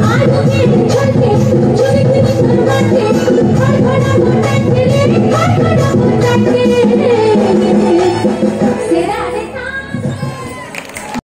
I'm looking